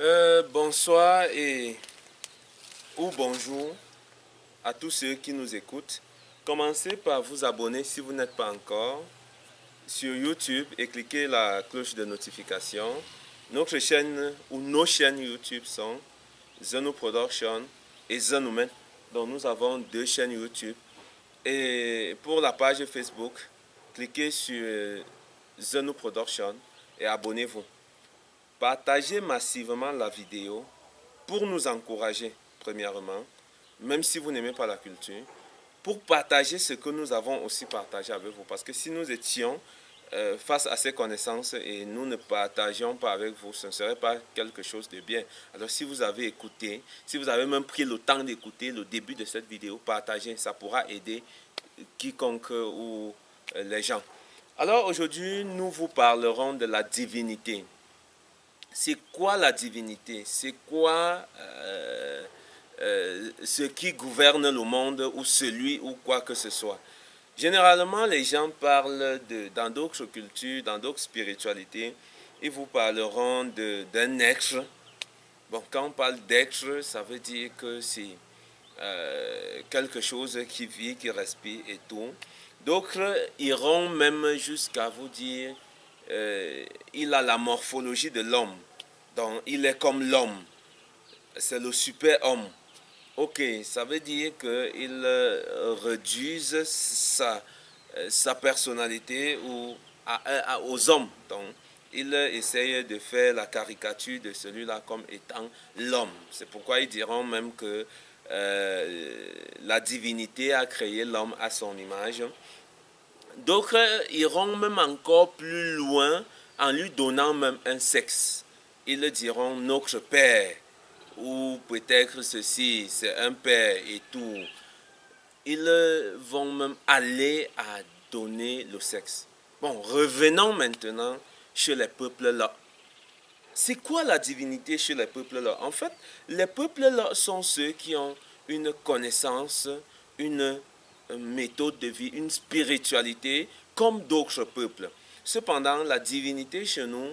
Euh, bonsoir et ou bonjour à tous ceux qui nous écoutent. Commencez par vous abonner si vous n'êtes pas encore sur YouTube et cliquez la cloche de notification. Notre chaîne ou nos chaînes YouTube sont Zeno Production et Zenomen. Donc nous avons deux chaînes YouTube. Et pour la page Facebook, cliquez sur Zeno Production et abonnez-vous. Partagez massivement la vidéo pour nous encourager, premièrement, même si vous n'aimez pas la culture, pour partager ce que nous avons aussi partagé avec vous. Parce que si nous étions euh, face à ces connaissances et nous ne partagions pas avec vous, ce ne serait pas quelque chose de bien. Alors si vous avez écouté, si vous avez même pris le temps d'écouter le début de cette vidéo, partagez, ça pourra aider quiconque ou euh, les gens. Alors aujourd'hui, nous vous parlerons de la divinité c'est quoi la divinité? C'est quoi euh, euh, ce qui gouverne le monde ou celui ou quoi que ce soit? Généralement, les gens parlent de, dans d'autres cultures, dans d'autres spiritualités, ils vous parleront d'un être. Bon, quand on parle d'être, ça veut dire que c'est euh, quelque chose qui vit, qui respire et tout. D'autres iront même jusqu'à vous dire euh, il a la morphologie de l'homme. Il est comme l'homme. C'est le super-homme. Ok, ça veut dire qu'il euh, réduise sa, euh, sa personnalité aux hommes. Donc, il essaye de faire la caricature de celui-là comme étant l'homme. C'est pourquoi ils diront même que la divinité a créé l'homme à son image. D'autres iront même encore plus loin en lui donnant même un sexe. Ils diront notre père, ou peut-être ceci, c'est un père et tout. Ils vont même aller à donner le sexe. Bon, revenons maintenant chez les peuples-là. C'est quoi la divinité chez les peuples-là? En fait, les peuples-là sont ceux qui ont une connaissance, une méthode de vie, une spiritualité comme d'autres peuples. Cependant, la divinité chez nous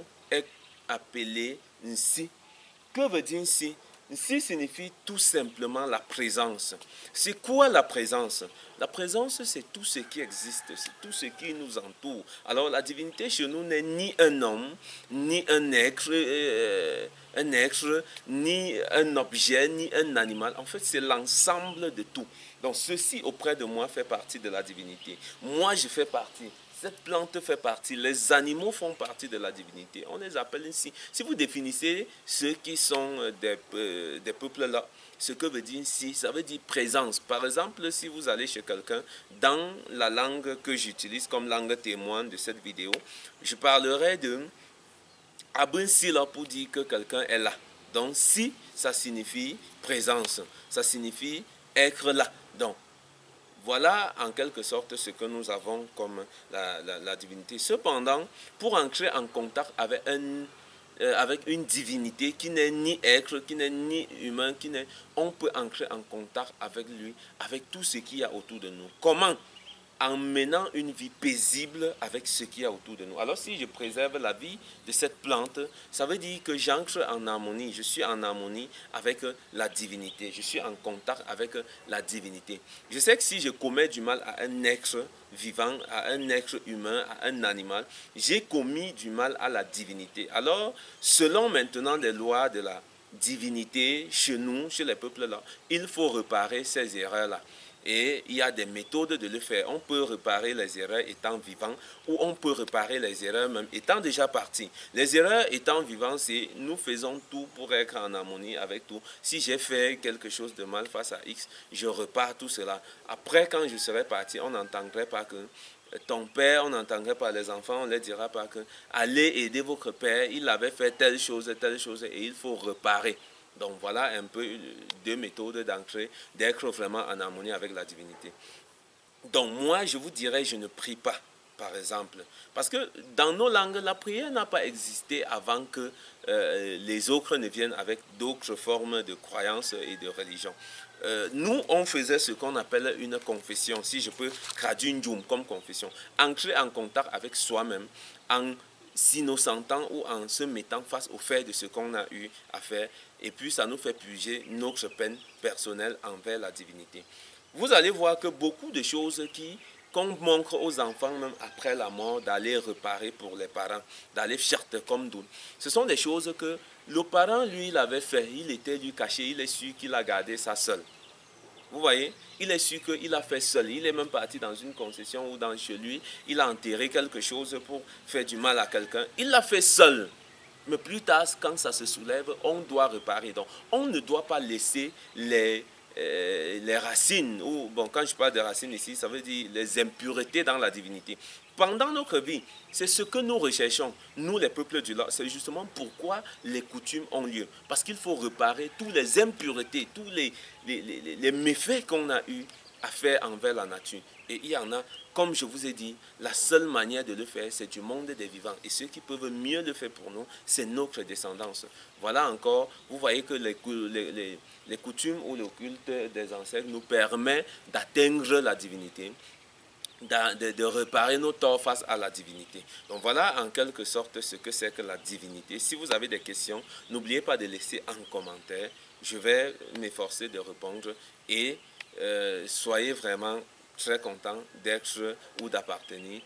Que veut dire Nsi Nsi signifie tout simplement la présence. C'est quoi la présence? La présence, c'est tout ce qui existe, c'est tout ce qui nous entoure. Alors la divinité chez nous n'est ni un homme, ni un être, euh, un être, ni un objet, ni un animal. En fait, c'est l'ensemble de tout. Donc ceci auprès de moi fait partie de la divinité. Moi, je fais partie. Cette plante fait partie, les animaux font partie de la divinité. On les appelle ainsi. Si vous définissez ceux qui sont euh, des, euh, des peuples là, ce que veut dire ici, ça veut dire présence. Par exemple, si vous allez chez quelqu'un, dans la langue que j'utilise comme langue témoin de cette vidéo, je parlerai de abun si là pour dire que quelqu'un est là. Donc si, ça signifie présence, ça signifie être là. Donc, voilà en quelque sorte ce que nous avons comme la, divinité. Cependant, pour entrer en contact euh, avec une divinité qui n'est ni être, qui n'est ni humain, qui on peut entrer en contact avec lui, avec tout ce qu'il y a autour de nous. Comment? En menant une vie paisible avec ce qu'il y a autour de nous. Alors si je préserve la vie de cette plante, ça veut dire que j'entre en harmonie, je suis en harmonie avec la divinité, je suis en contact avec la divinité. Je sais que si je commets du mal à un être vivant, à un être humain, à un animal, j'ai commis du mal à la divinité. Alors, selon maintenant les lois de la divinité chez nous, chez les peuples là, il faut réparer ces erreurs-là. Et il y a des méthodes de le faire. On peut réparer les erreurs étant vivant ou on peut réparer les erreurs même étant déjà parti. Les erreurs étant vivant, c'est nous faisons tout pour être en harmonie avec tout. Si j'ai fait quelque chose de mal face à X, je repars tout cela. Après, quand je serai parti, on n'entendrait pas que ton père, on n'entendrait pas les enfants, on ne leur dira pas que allez aider votre père, il avait fait telle chose, telle chose et il faut réparer. Donc voilà un peu deux méthodes d'entrée, d'être vraiment en harmonie avec la divinité. Donc moi, je vous dirais, je ne prie pas, par exemple. Parce que dans nos langues, la prière n'a pas existé avant que euh, les autres ne viennent avec d'autres formes de croyances et de religion. Euh, nous, on faisait ce qu'on appelle une confession, si je peux traduire une comme confession. Entrer en contact avec soi-même en s'innocentant ou en se mettant face au fait de ce qu'on a eu à faire. Et puis ça nous fait puger notre peine personnelle envers la divinité. Vous allez voir que beaucoup de choses qui qu'on montre aux enfants même après la mort d'aller réparer pour les parents, d'aller chercher comme d'où. Ce sont des choses que le parent, lui, il avait fait. Il était lui caché, il est sûr qu'il a gardé ça seul. Vous voyez, il est sûr qu'il a fait seul. Il est même parti dans une concession ou dans chez lui. Il a enterré quelque chose pour faire du mal à quelqu'un. Il l'a fait seul. Mais plus tard, quand ça se soulève, on doit réparer. Donc, on ne doit pas laisser les, euh, les racines, ou bon, quand je parle de racines ici, ça veut dire les impuretés dans la divinité. Pendant notre vie, c'est ce que nous recherchons, nous les peuples du Nord. C'est justement pourquoi les coutumes ont lieu. Parce qu'il faut réparer toutes les impuretés, tous les, les, méfaits qu'on a eu à faire envers la nature. Et il y en a, comme je vous ai dit, la seule manière de le faire, c'est du monde des vivants. Et ceux qui peuvent mieux le faire pour nous, c'est notre descendance. Voilà encore, vous voyez que les, coutumes ou le culte des ancêtres nous permet d'atteindre la divinité de, réparer nos torts face à la divinité. Donc voilà en quelque sorte ce que c'est que la divinité. Si vous avez des questions, n'oubliez pas de laisser un commentaire. Je vais m'efforcer de répondre et soyez vraiment très content d'être ou d'appartenir